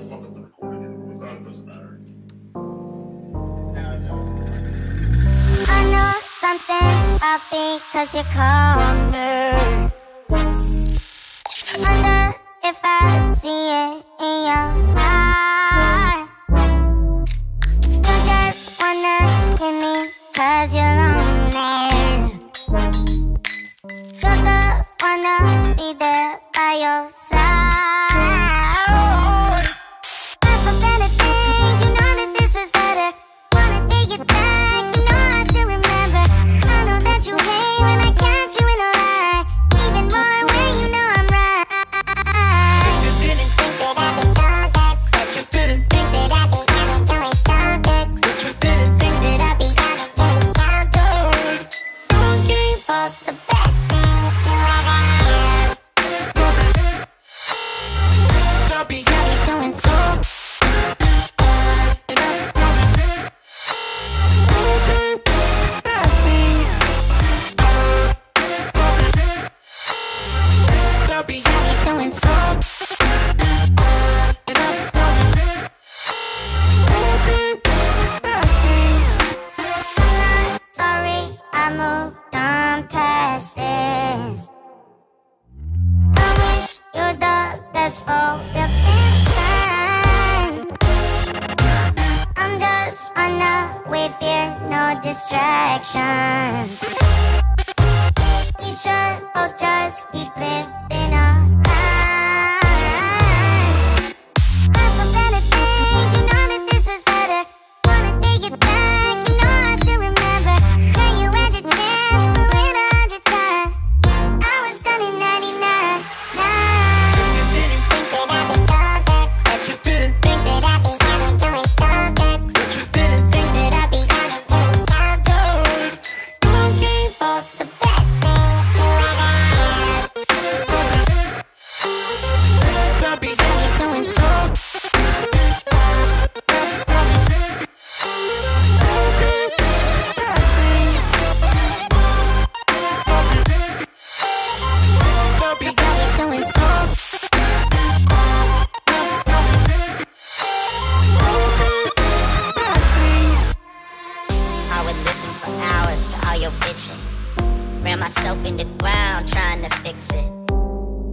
still fuck up the recording anyway. That doesn't matter. I know something's up because you call me. Wonder if I see it in your eyes. You just wanna hit me cause you're lonely. You're the one to be there by yourself. Get back. I moved on past this I wish you the best for your business I'm just running with fear, no distractions. We should both just keep living on. for hours to all your bitching. Ran myself in the ground trying to fix it.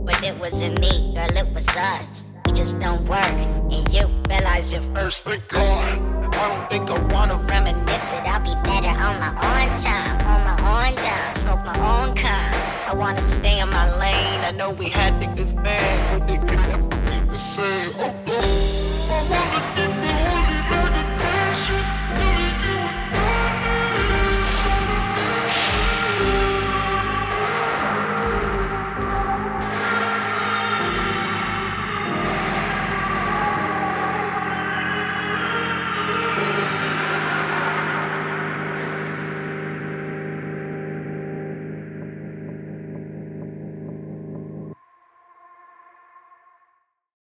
But it wasn't me, girl, it was us. We just don't work, and you realize it first. Thank God. I don't think I wanna reminisce it. I'll be better on my own time, on my own dime, smoke my own kind. I wanna stay in my lane. I know we had the good thing, but they could never be the same. Oh, I wanna get.